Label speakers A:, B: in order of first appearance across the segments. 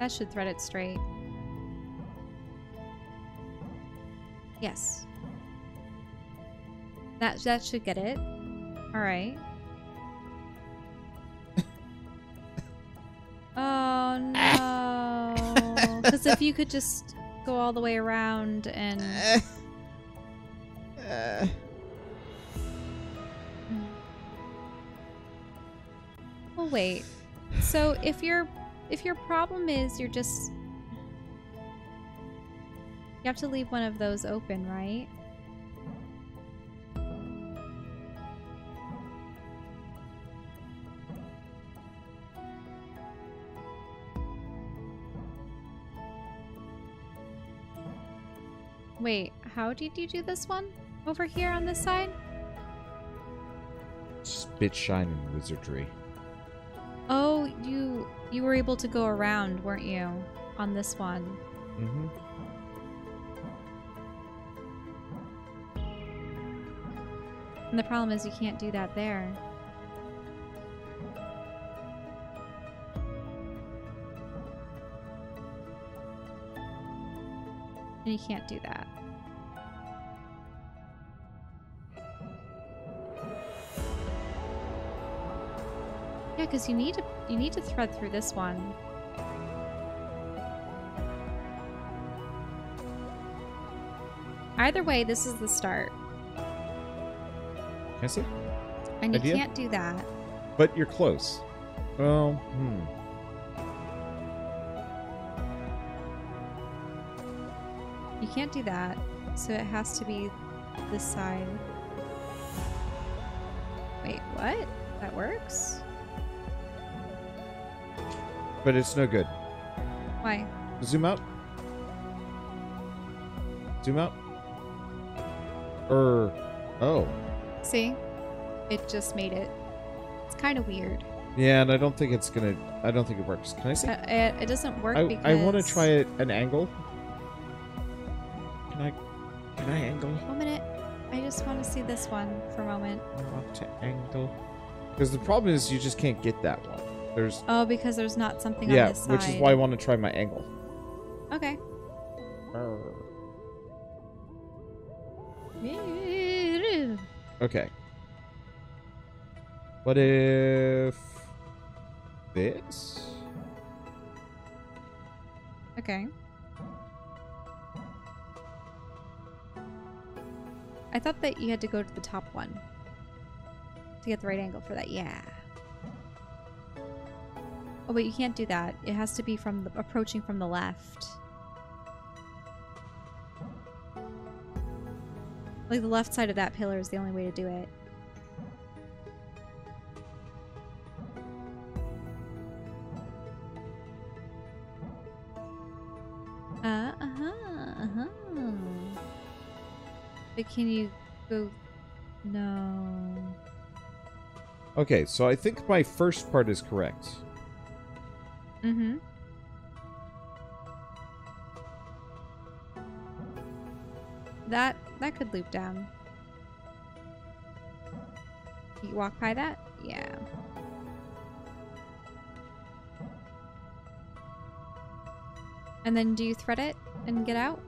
A: That should thread it straight. Yes. That that should get it. All right. oh no! Because if you could just go all the way around and
B: Uh,
A: well, wait. So if your if your problem is you're just you have to leave one of those open, right? Wait, how did you do this one? Over here on this side?
B: spit shining wizardry.
A: You you were able to go around, weren't you? On this one.
B: Mm-hmm.
A: And the problem is you can't do that there. And you can't do that. Yeah, because you need to you need to thread through this one. Either way, this is the start.
B: Can I see?
A: And you
B: Idea?
A: can't do that.
B: But you're close. Well, hmm.
A: You can't do that. So it has to be this side. Wait, what? That works?
B: But it's no good.
A: Why?
B: Zoom out. Zoom out. Er. Oh.
A: See? It just made it. It's kind of weird.
B: Yeah, and I don't think it's gonna. I don't think it works. Can I see?
A: Uh, it, it doesn't work
B: I,
A: because...
B: I want to try it an angle. Can I? Can I angle?
A: One minute. I just want to see this one for a moment.
B: I want to angle. Because the problem is you just can't get that one. There's
A: Oh, because there's not something
B: yeah,
A: on this side.
B: which is why I want to try my angle.
A: Okay.
B: Okay. What if this?
A: Okay. I thought that you had to go to the top one to get the right angle for that. Yeah. Oh, wait, you can't do that. It has to be from the, approaching from the left. Like the left side of that pillar is the only way to do it. Uh, uh-huh, uh-huh. But can you go... No.
B: Okay, so I think my first part is correct.
A: Mm-hmm. That, that could loop down. You walk by that? Yeah. And then do you thread it and get out?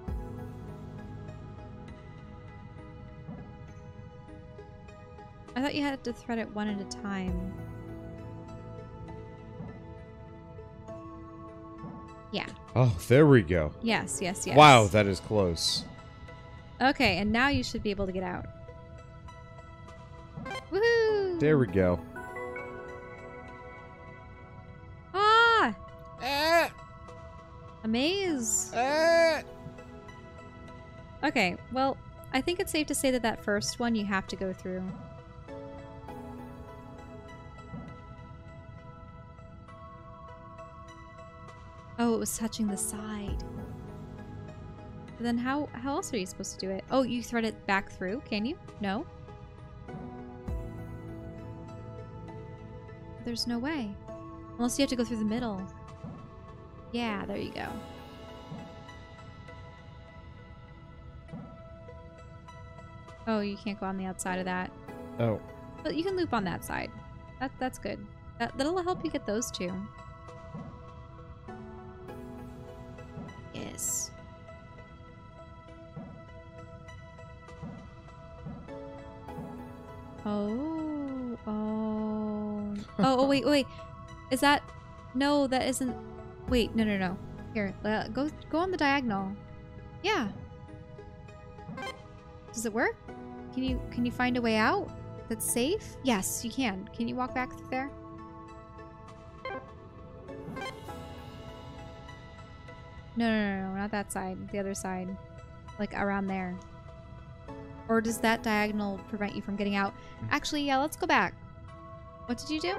A: I thought you had to thread it one at a time.
B: Oh, there we go.
A: Yes, yes, yes.
B: Wow, that is close.
A: Okay, and now you should be able to get out. Woohoo!
B: There we go.
A: Ah! A maze. Okay, well, I think it's safe to say that that first one you have to go through. Oh, it was touching the side. But then how how else are you supposed to do it? Oh, you thread it back through, can you? No? There's no way. Unless you have to go through the middle. Yeah, there you go. Oh, you can't go on the outside of that.
B: Oh,
A: But you can loop on that side. That that's good. That that'll help you get those two. Is. Oh, oh, oh, oh, wait, wait. Is that? No, that isn't. Wait, no, no, no. Here, uh, go, go on the diagonal. Yeah. Does it work? Can you, can you find a way out that's safe? Yes, you can. Can you walk back through there? No, no, no, no, not that side. The other side. Like around there. Or does that diagonal prevent you from getting out? Actually, yeah, let's go back. What did you do?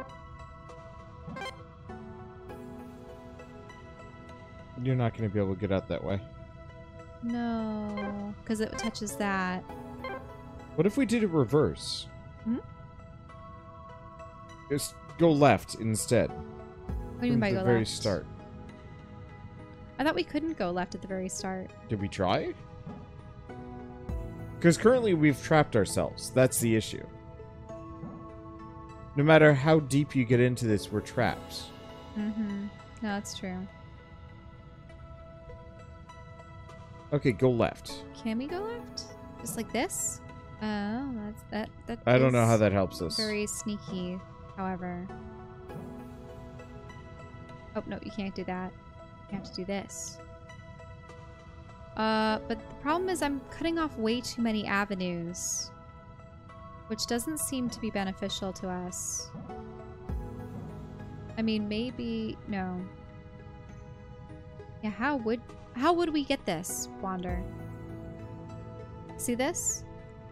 B: You're not going to be able to get out that way.
A: No, because it touches that.
B: What if we did it reverse?
A: Hmm?
B: Just go left instead.
A: What do you mean by
B: the
A: go
B: very start.
A: I thought we couldn't go left at the very start.
B: Did we try? Because currently we've trapped ourselves. That's the issue. No matter how deep you get into this, we're trapped.
A: Mm-hmm. No, that's true.
B: Okay, go left.
A: Can we go left? Just like this? Oh, that's that. That.
B: I don't know how that helps us.
A: Very sneaky. However. Oh no, you can't do that. You have to do this. Uh, but the problem is I'm cutting off way too many avenues, which doesn't seem to be beneficial to us. I mean, maybe no. Yeah, how would how would we get this, Wander? See this?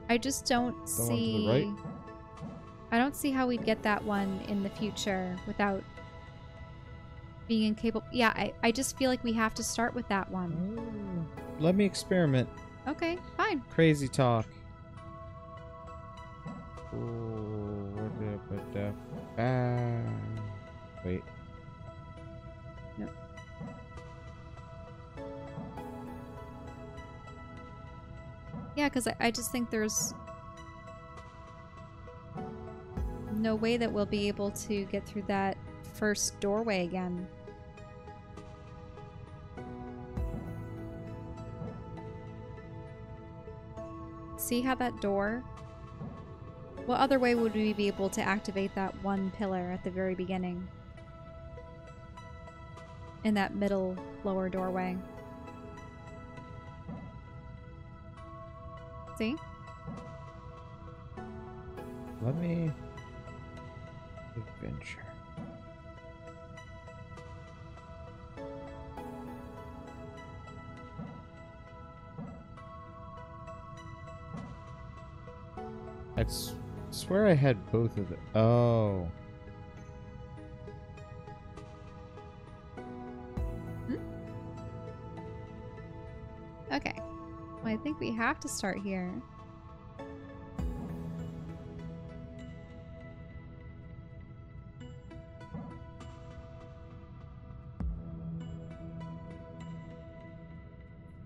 A: I just don't
B: The one to the
A: see.
B: right?
A: I don't see how we'd get that one in the future without being incapable. Yeah, I, I just feel like we have to start with that one.
B: Oh, Let me experiment.
A: Okay, fine.
B: Crazy talk. Ooh, what did I put down? Ah. Wait.
A: Nope. Yeah, because I, I just think there's no way that we'll be able to get through that first doorway again. See how that door? What other way would we be able to activate that one pillar at the very beginning? In that middle lower doorway. See?
B: Let me. Adventure. I swear I had both of them. Oh. Hmm?
A: Okay. Well, I think we have to start here.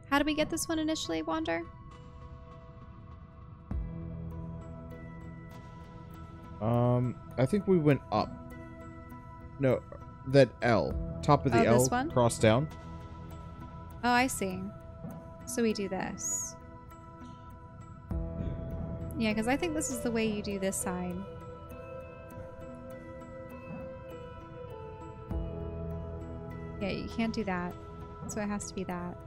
A: How did we get this one initially, Wander?
B: I think we went up. No, that L. Top of the
A: Oh,
B: L. Cross down.
A: Oh, I see. So we do this. Yeah, because I think this is the way you do this side. Yeah, you can't do that. So it has to be that.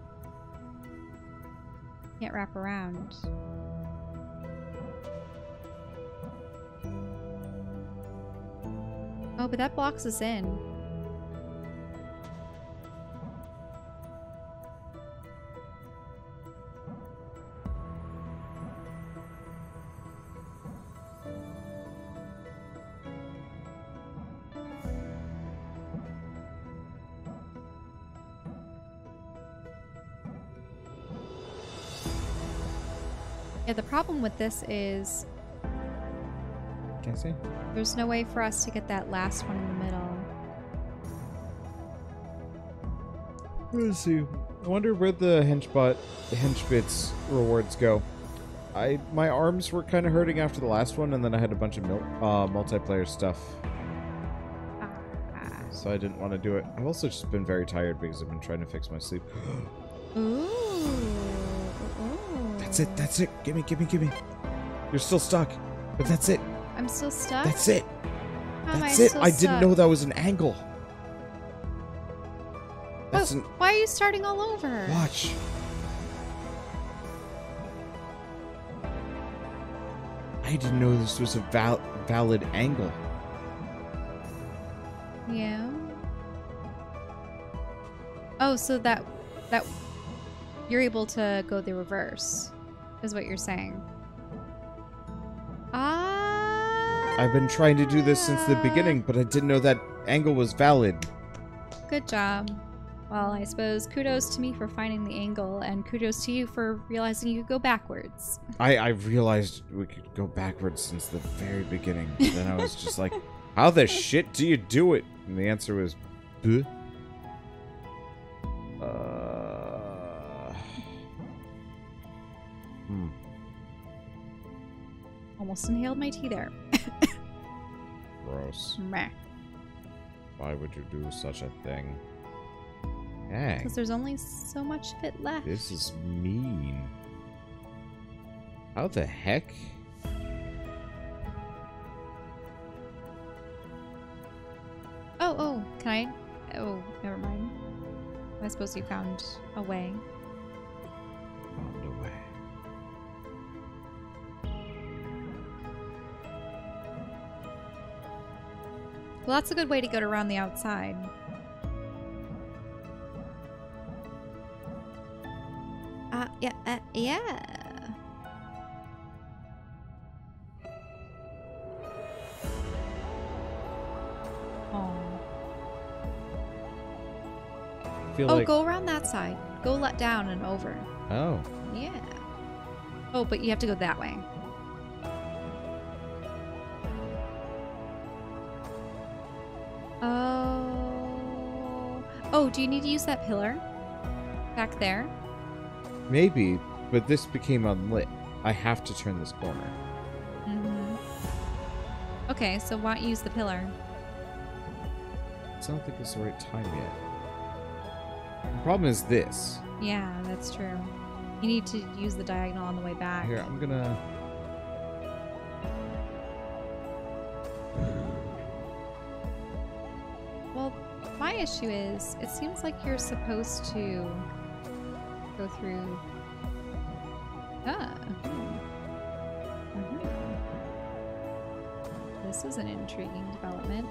A: Can't wrap around. Oh, but that blocks us in. Yeah, the problem with this is
B: Can I see?
A: there's no way for us to get that last one in the middle.
B: Let's see. I wonder where the henchbot, the henchbits rewards go. I my arms were kind of hurting after the last one, and then I had a bunch of mil- uh, multiplayer stuff,
A: Ah,
B: so I didn't want to do it. I've also just been very tired because I've been trying to fix my sleep.
A: Ooh. Ooh.
B: That's it. That's it. Gimme, gimme, gimme. You're still stuck, but that's it.
A: I'm still stuck.
B: That's it.
A: How
B: That's
A: I
B: it. I didn't
A: stuck?
B: know that was an angle. Oh, That's
A: Oh,
B: an
A: why are you starting all over?
B: watch. I didn't know this was a val- valid angle.
A: Yeah. Oh, so that that you're able to go the reverse, is what you're saying.
B: I've been trying to do this since the beginning, but I didn't know that angle was valid.
A: Good job. Well, I suppose kudos to me for finding the angle, and kudos to you for realizing you could go backwards.
B: I, I realized we could go backwards since the very beginning. then I was just like, how the shit do you do it? And the answer was, Buh. Uh, hmm.
A: Almost inhaled my tea there.
B: Gross.
A: Meh.
B: Why would you do such a thing? Dang.
A: Because there's only so much of it left.
B: This is mean. How the heck?
A: Oh, oh, can I? Oh, never mind. I suppose you found a way. Well, that's a good way to get around the outside. Uh, yeah, uh, yeah. Oh,
B: feel
A: oh,
B: like.
A: go around that side. Go let down and over.
B: Oh.
A: Yeah. Oh, but you have to go that way. Do you need to use that pillar? Back there?
B: Maybe, but this became unlit. I have to turn this corner.
A: Mm-hmm. Okay, so why use the pillar?
B: I don't think it's the right time yet. The problem is this.
A: Yeah, that's true. You need to use the diagonal on the way back.
B: Here, I'm gonna.
A: My issue is, it seems like you're supposed to go through. Ah. Mhm. This is an intriguing development.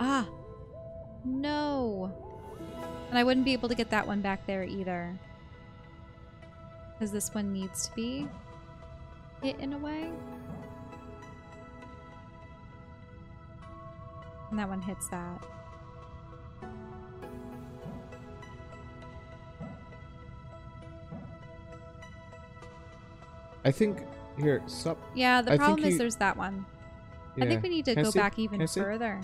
A: Ah! No! And I wouldn't be able to get that one back there either. Because this one needs to be hit in a way. And that one hits that.
B: I think here. Stop.
A: Yeah, the
B: I
A: problem is
B: you-
A: there's that one. I think we need to
B: Can
A: go back even further.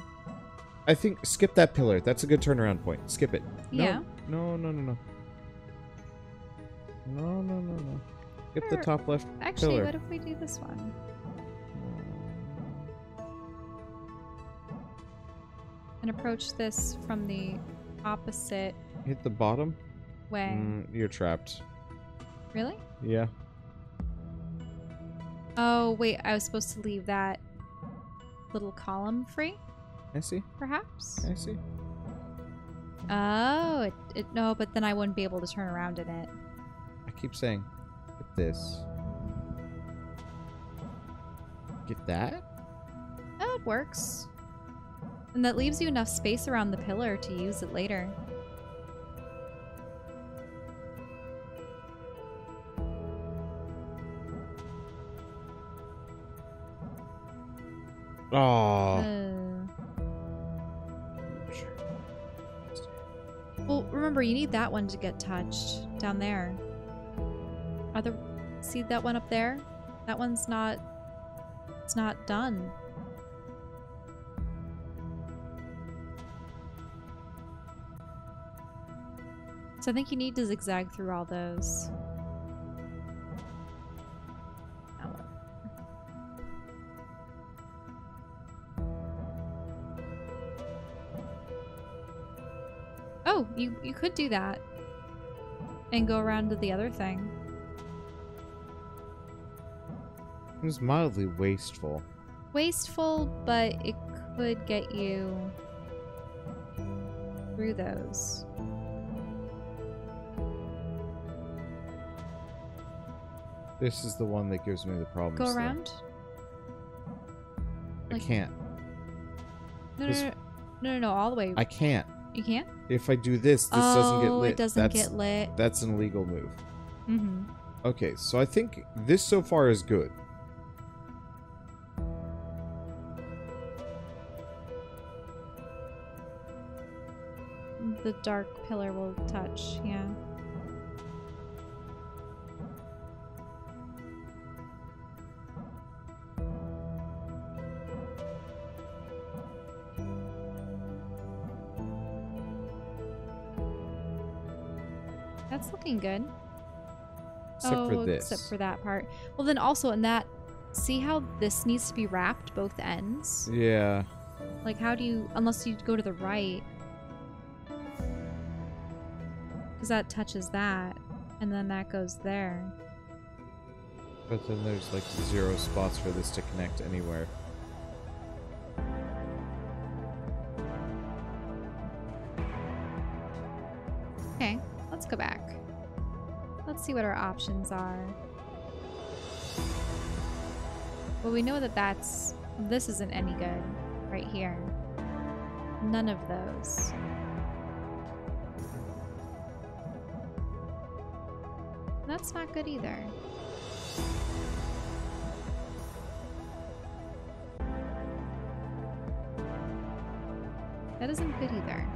B: I think skip that pillar. That's a good turnaround point. Skip it. No,
A: Yeah.
B: No, no, no, no. No, no, no, no. Skip the top left
A: Actually,
B: pillar.
A: what if we do this one? And approach this from the opposite
B: Hit the bottom.
A: way.
B: Mm, you're trapped.
A: Really?
B: Yeah.
A: Oh, wait, I was supposed to leave that little column free,
B: I see.
A: perhaps?
B: I see.
A: Oh, it, it no, but then I wouldn't be able to turn around in it.
B: I keep saying, this. Get that?
A: Oh, it works. And that leaves you enough space around the pillar to use it later.
B: Oh.
A: Uh, well, remember, you need that one to get touched down there. Other, see that one up there? That one's not, it's not done. So I think you need to zigzag through all those. Oh, you, you could do that. And go around to the other thing.
B: Was mildly wasteful.
A: Wasteful, but it could get you through those.
B: This is the one that gives me the problems.
A: Go
B: though.
A: around?
B: I
A: Like-
B: can't.
A: No, no,
B: This-
A: no, no, no, no, all the way.
B: I can't.
A: you can't?
B: If I do this, this
A: oh,
B: doesn't get lit.
A: it doesn't
B: that's,
A: get lit.
B: That's an illegal move.
A: Mm-hmm.
B: Okay, so I think this so far is good.
A: Dark pillar will touch, yeah. That's looking good.
B: Except
A: oh,
B: for this.
A: except for that part. Well, then also in that, see how this needs to be wrapped both ends?
B: Yeah.
A: Like, how do you, unless you go to the right? Because that touches that, and then that goes there.
B: But then there's like zero spots for this to connect anywhere.
A: Okay, let's go back. Let's see what our options are. Well, we know that that's, this isn't any good right here. None of those. That's not good either. That isn't good either.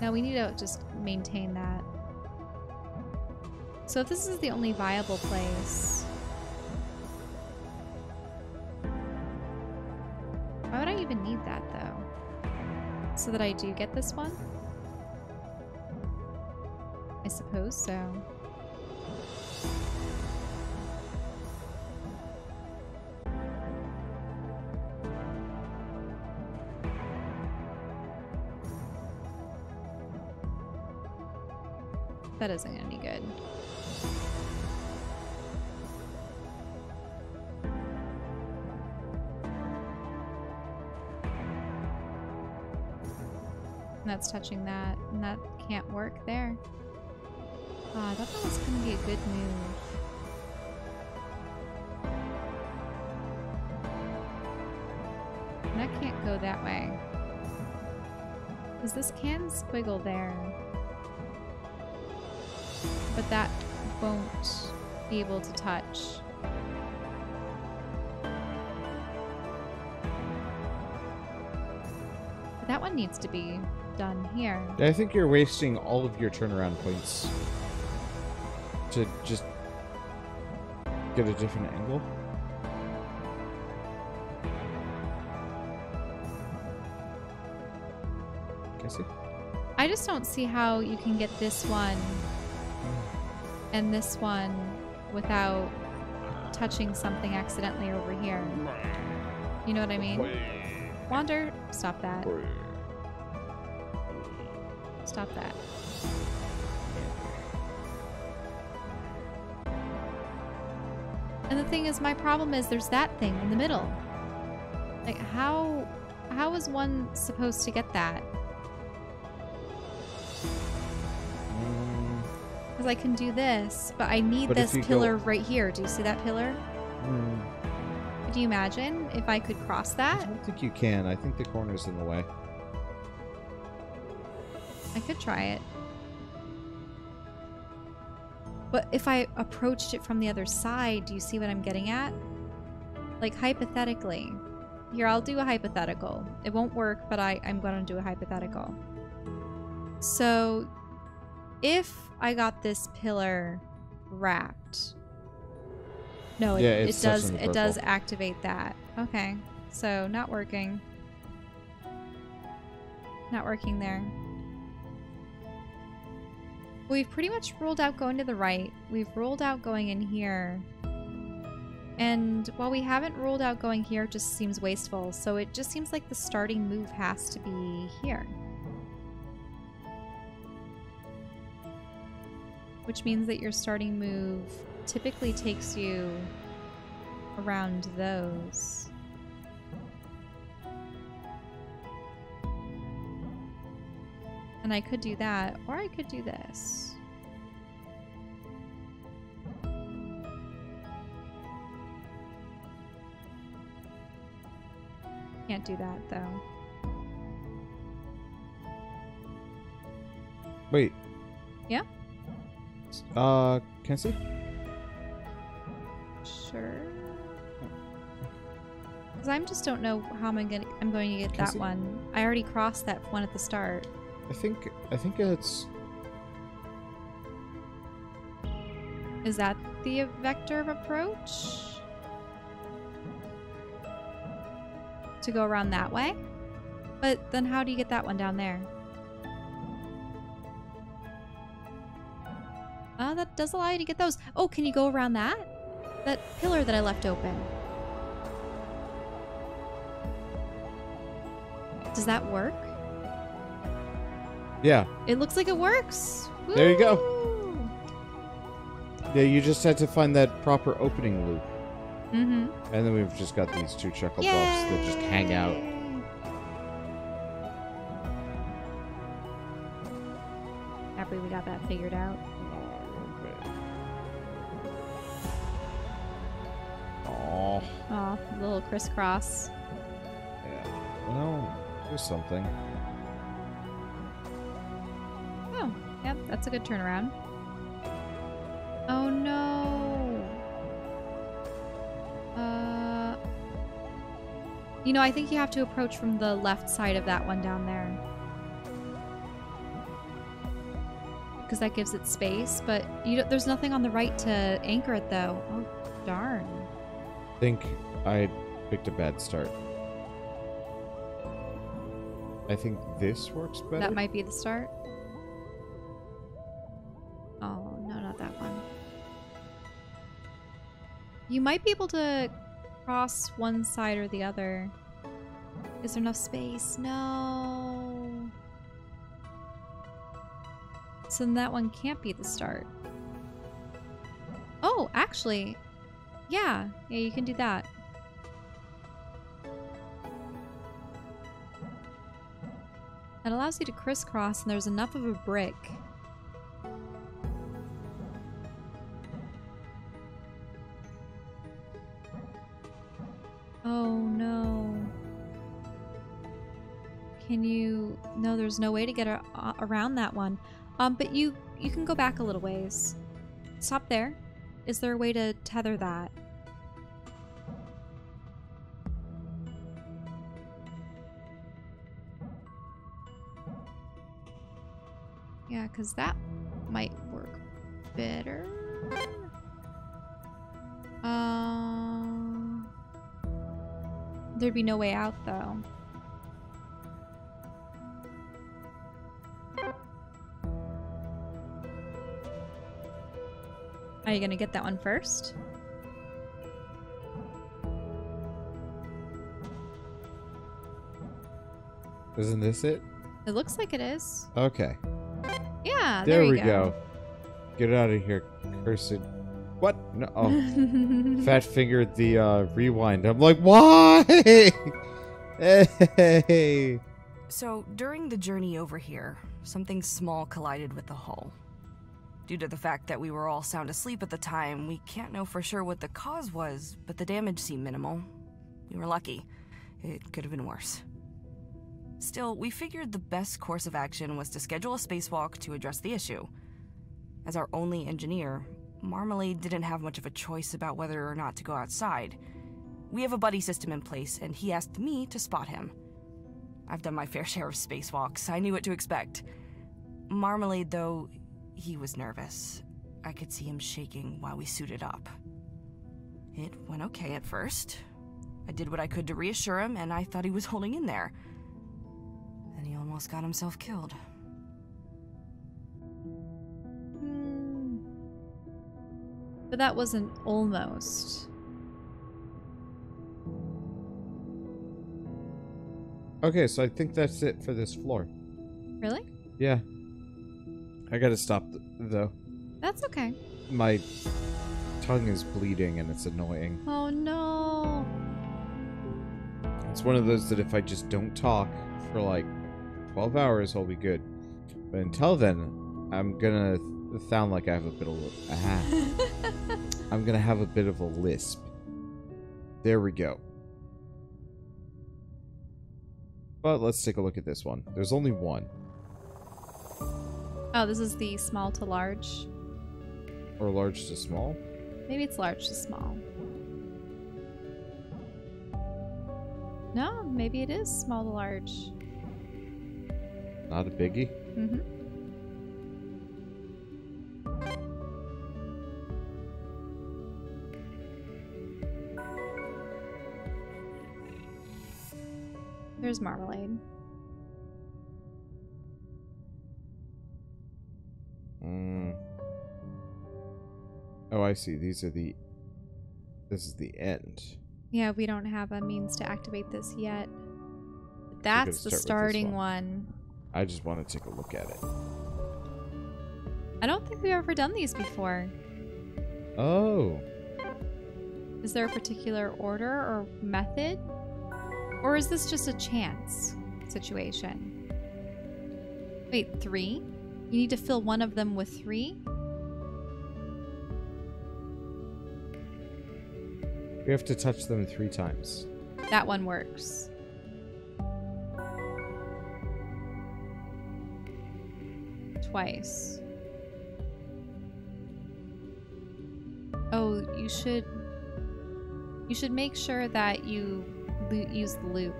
A: Now we need to just maintain that. So if this is the only viable place... Why would I even need that though? So that I do get this one? I suppose so. That isn't any good. And that's touching that, and that can't work there. Ah, I thought that was to be a good move. And that can't go that way. Because this can squiggle there. But that won't be able to touch. But that one needs to be done here.
B: I think you're wasting all of your turnaround points to just get a different angle. I
A: just don't see how you can get this one and this one without touching something accidentally over here. You know what I mean? Wander, stop that. Stop that. And the thing is, my problem is there's that thing in the middle. Like, how, how is one supposed to get that? Because I can do this, but I need
B: But
A: this
B: you go-
A: pillar right here. Do you see that pillar?
B: mm.
A: Do you imagine if I could cross
B: I
A: that?
B: don't think you can. I think the corner's in the way.
A: I could try it. But if I approached it from the other side, do you see what I'm getting at? Like hypothetically. Here, I'll do a hypothetical. It won't work, but I, I'm going to do a hypothetical. So, if I got this pillar wrapped. No, it,
B: Yeah,
A: it does it does activate that. Okay. So, not working. Not working there. We've pretty much ruled out going to the right. We've ruled out going in here. And while we haven't ruled out going here, it just seems wasteful. So it just seems like the starting move has to be here. Which means that your starting move typically takes you around those. And I could do that, or I could do this. Can't do that, though.
B: Wait.
A: Yeah?
B: Uh, can I see?
A: Sure. Because I just don't know how I'm gonna I'm going to get
B: Can
A: that one. I already crossed that one at the start.
B: I think I think it's
A: Is that the vector of approach? To go around that way? But then how do you get that one down there? Does allow you to get those. Oh, can you go around that? That pillar that I left open. Does that work?
B: yeah.
A: It looks like it works.
B: There you go. Yeah, you just had to find that proper opening loop.
A: Mm-hmm.
B: And then we've just got these two chuckle buffs that just hang out.
A: Happy we got that figured out. Crisscross.
B: yeah. Well, there's something.
A: Oh, yep, that's a good turnaround. Oh no. Uh, you know, I think you have to approach from the left side of that one down there. Because that gives it space, but you don't, there's nothing on the right to anchor it though. Oh, darn.
B: I think I picked a bad start. I think this works better.
A: That might be the start. Oh, no, not that one. You might be able to cross one side or the other. Is there enough space? No. So then that one can't be the start. Oh, actually, yeah. Yeah, you can do that. That allows you to crisscross, and there's enough of a brick. Oh no. Can you? No, there's no way to get around that one. Um, but you you can go back a little ways. Stop there. Is there a way to tether that? Because that might work better. Um, there'd be no way out though. Are you gonna get that one first?
B: Isn't this it?
A: It looks like it is.
B: Okay.
A: Yeah,
B: there
A: there, you
B: we go. Get out of here, cursed. What? No. Oh. Fat fingered the uh, rewind. I'm like, why? hey.
C: So, during the journey over here, something small collided with the hull. Due to the fact that we were all sound asleep at the time, we can't know for sure what the cause was, but the damage seemed minimal. We were lucky. It could have been worse. Still, we figured the best course of action was to schedule a spacewalk to address the issue. As our only engineer, Marmalade didn't have much of a choice about whether or not to go outside. We have a buddy system in place, and he asked me to spot him. I've done my fair share of spacewalks. I knew what to expect. Marmalade, though, he was nervous. I could see him shaking while we suited up. It went okay at first. I did what I could to reassure him, and I thought he was holding in there. Then he almost got himself killed.
A: Hmm. But that wasn't almost.
B: Okay, so I think that's it for this floor.
A: Really?
B: Yeah. I gotta stop, th- though.
A: That's okay.
B: My tongue is bleeding and it's annoying.
A: Oh no.
B: It's one of those that if I just don't talk for like 12 hours, I'll be good. But until then, I'm gonna sound like I have a bit of ah, I'm gonna have a bit of a lisp. There we go. But let's take a look at this one. There's only one.
A: Oh, this is the small to large.
B: Or large to small.
A: Maybe it's large to small. No, maybe it is small to large.
B: Not a biggie.
A: Mm-hmm. There's marmalade.
B: Mm. Oh, I see. These are the. This is the end.
A: Yeah, we don't have a means to activate this yet. That's the starting
B: one. I just want to take a look at it.
A: I don't think we've ever done these before.
B: Oh.
A: Is there a particular order or method? Or is this just a chance situation? Wait, three? You need to fill one of them with three?
B: We have to touch them three times.
A: That one works. Twice. Oh, you should you should make sure that you use the loop.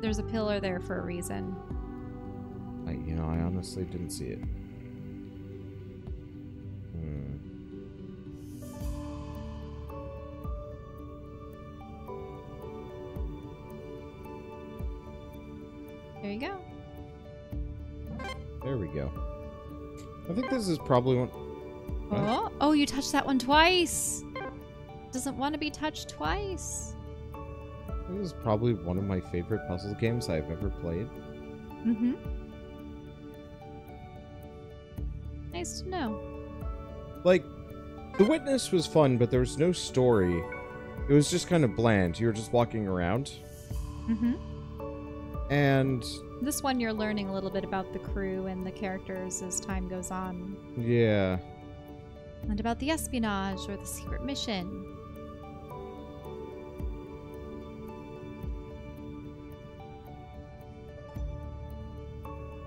A: There's a pillar there for a reason.
B: I, you know, I honestly didn't see it. This is probably one. What?
A: Oh, oh, you touched that one twice. Doesn't want to be touched twice.
B: This is probably one of my favorite puzzle games I've ever played.
A: Mm-hmm. Nice to know.
B: Like, The Witness was fun, but there was no story. It was just kind of bland. You were just walking around,
A: Mm-hmm.
B: and
A: This one you're learning a little bit about the crew and the characters as time goes on.
B: yeah,
A: And about the espionage or the secret mission.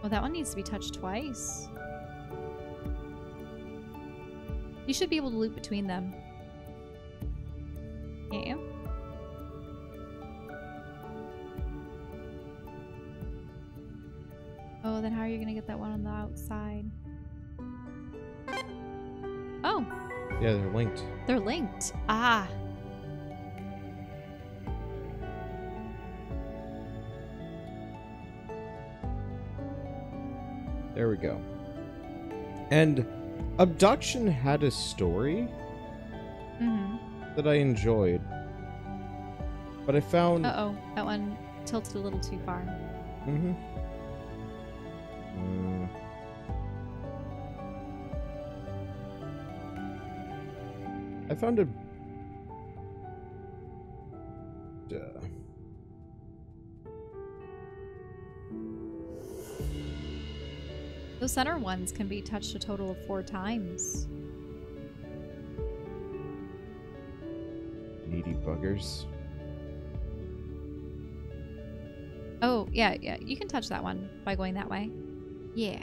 A: Well, that one needs to be touched twice. You should be able to loop between them. Outside? Oh,
B: yeah, they're linked.
A: they're linked. Ah.
B: There we go. And Obduction had a story
A: Mm-hmm.
B: that I enjoyed, but I found.
A: Uh oh, that one tilted a little too far.
B: Mm-hmm. Mm. I found a. Duh.
A: Those center ones can be touched a total of four times.
B: Needy buggers.
A: Oh, yeah, yeah. You can touch that one by going that way. Yeah.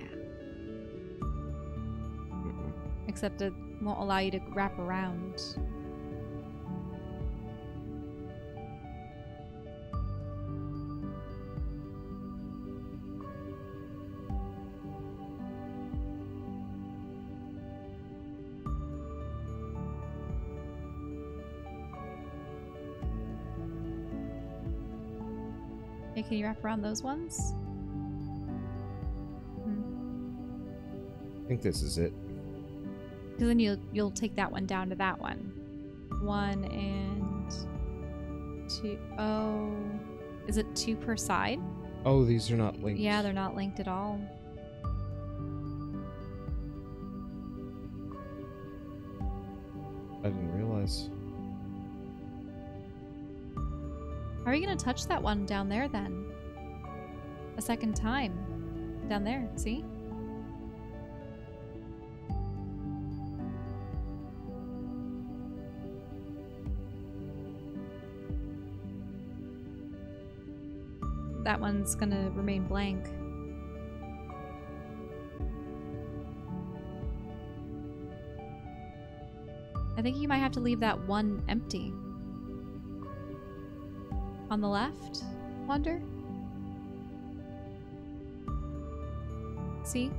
B: Mm-mm.
A: Except it won't allow you to wrap around. Hey, can you wrap around those ones? Hmm.
B: I think this is it.
A: Because then you'll, you'll take that one down to that one. One and two. Oh. Is it two per side?
B: Oh, these are not linked.
A: Yeah, they're not linked at all.
B: I didn't realize.
A: How are you going to touch that one down there then? A second time. Down there, see? That one's gonna remain blank. I think you might have to leave that one empty. On the left, Wander? See?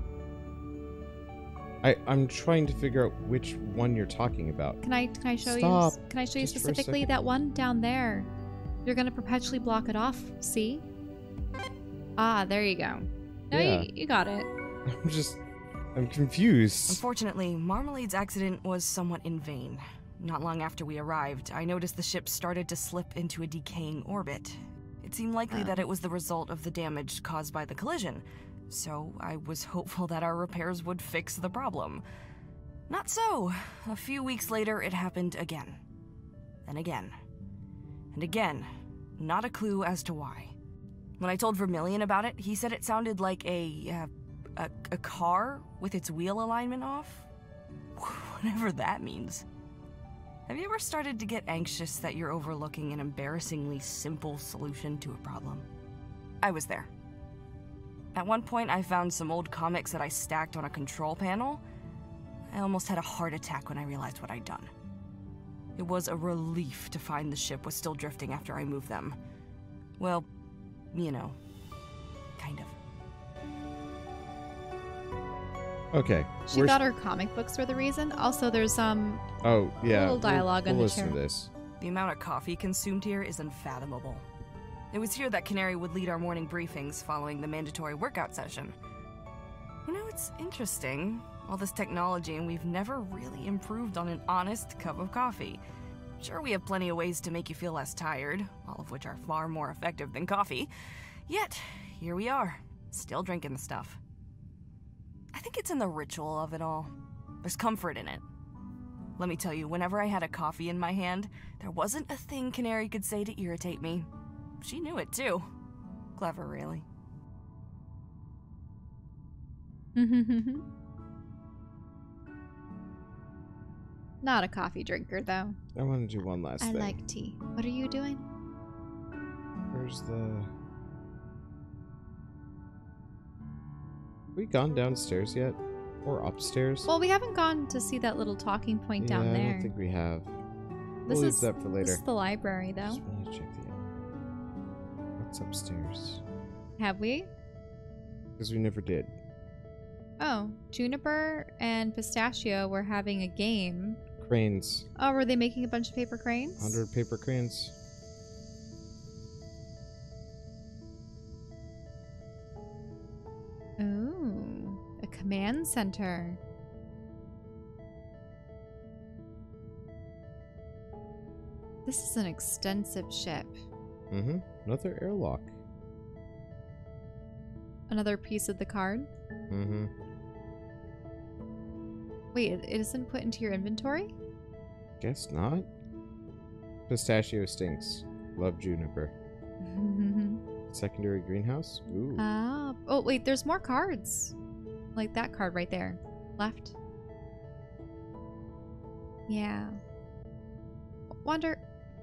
B: I I'm trying to figure out which one you're talking about.
A: Can I can I show
B: Stop,
A: you can I show you
B: just
A: specifically that one down there? You're gonna perpetually block it off, see? Ah, there you go. No,
B: Yeah.
A: you, you got it.
B: I'm just I'm confused.
C: Unfortunately, Marmalade's accident was somewhat in vain. Not long after we arrived, I noticed the ship started to slip into a decaying orbit. It seemed likely
A: Oh.
C: that it was the result of the damage caused by the collision, so I was hopeful that our repairs would fix the problem. Not so. A few weeks later, it happened again. Then again. And again. Not a clue as to why. When I told Vermilion about it, he said it sounded like a, uh, a, a car with its wheel alignment off? Whatever that means. Have you ever started to get anxious that you're overlooking an embarrassingly simple solution to a problem? I was there. At one point, I found some old comics that I stacked on a control panel. I almost had a heart attack when I realized what I'd done. It was a relief to find the ship was still drifting after I moved them. Well, you know, kind of.
B: Okay.
A: She
B: we're-
A: thought her comic books were the reason. Also, there's um
B: Oh yeah.
A: little
B: we'll-
A: dialogue
B: we'll,
A: on the
B: listen
A: chair.
B: to this.
C: The amount of coffee consumed here is unfathomable. It was here that Canary would lead our morning briefings following the mandatory workout session. You know, it's interesting. All this technology, and we've never really improved on an honest cup of coffee. Sure, we have plenty of ways to make you feel less tired, all of which are far more effective than coffee. Yet, here we are, still drinking the stuff. I think it's in the ritual of it all. There's comfort in it. Let me tell you, whenever I had a coffee in my hand, there wasn't a thing Canary could say to irritate me. She knew it too. Clever, really.
A: not a coffee drinker though.
B: I want to do one last
A: I
B: thing.
A: I like tea. What are you doing?
B: Where's the? we gone downstairs yet, or upstairs?
A: Well, we haven't gone to see that little talking point down
B: yeah,
A: there.
B: I don't think we have.
A: This
B: we'll leave
A: is-
B: that for later.
A: This is the library though.
B: Just want to check the. What's upstairs?
A: Have we?
B: Because we never did.
A: Oh, Juniper and Pistachio were having a game.
B: Cranes.
A: Oh, were they making a bunch of paper cranes?
B: Hundred paper cranes.
A: Command center. This is an extensive ship.
B: Mm-hmm. Another airlock.
A: Another piece of the card.
B: Mm-hmm.
A: Wait, it isn't put into your inventory?
B: Guess not. Pistachio stinks. Love juniper. Secondary greenhouse. Ooh.
A: Ah, oh wait, there's more cards. Like that card right there. Left. Yeah. Wander,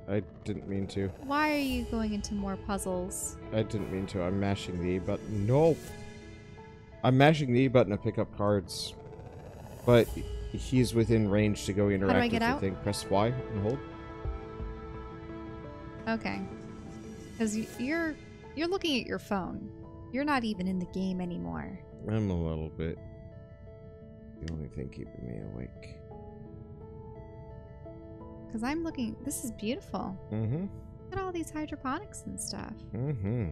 B: I didn't mean to.
A: why are you going into more puzzles?
B: I didn't mean to. I'm mashing the E button. No. I'm mashing the E button to pick up cards. But he's within range to go interact
A: I
B: with
A: get
B: the
A: out?
B: thing. Press Y and hold.
A: Okay. Because you're you're looking at your phone. You're not even in the game anymore.
B: I'm a little bit. The only thing keeping me awake.
A: Because I'm looking. This is beautiful.
B: Mm-hmm.
A: Look at all these hydroponics and stuff.
B: Mm-hmm.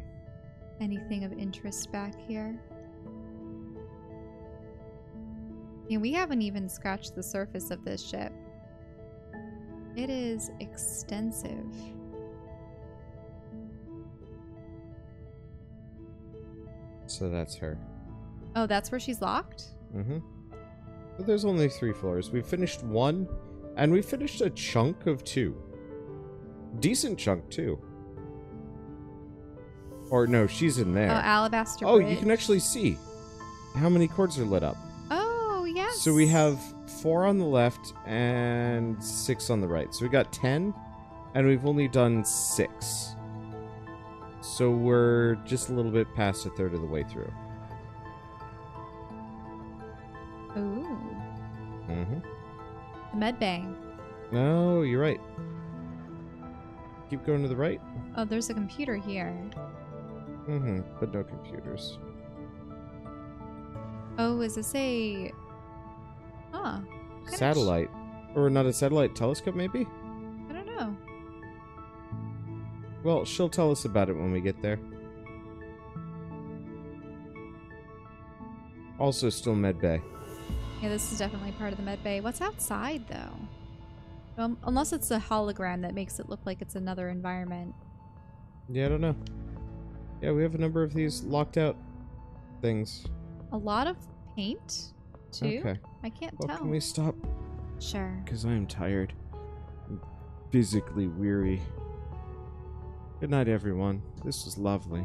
A: Anything of interest back here? Yeah, we haven't even scratched the surface of this ship. It is extensive.
B: So that's her.
A: Oh, that's where she's locked?
B: Mm-hmm. But there's only three floors. We finished one, And we finished a chunk of two. Decent chunk, too. Or no, she's in there.
A: Oh, alabaster.
B: Oh, you can actually see how many cords are lit up.
A: Oh, yes.
B: So we have four on the left and six on the right. So we got ten, and we've only done six. So we're just a little bit past a third of the way through.
A: Ooh,
B: Mm-hmm.
A: med bay.
B: No, you're right. Keep going to the right.
A: Oh, there's a computer here.
B: Mm-hmm. But no computers.
A: Oh, is this a? Huh.
B: Satellite. Or not a satellite telescope, maybe?
A: I don't know.
B: Well, she'll tell us about it when we get there. Also, still med bay.
A: Yeah, this is definitely part of the med bay. What's outside though? Um, unless it's a hologram that makes it look like it's another environment.
B: Yeah, I don't know. Yeah, we have a number of these locked out things.
A: A lot of paint, too.
B: Okay.
A: I can't
B: Well,
A: tell.
B: can we stop?
A: Sure.
B: Because I am tired. I'm physically weary. Good night, everyone. This was lovely.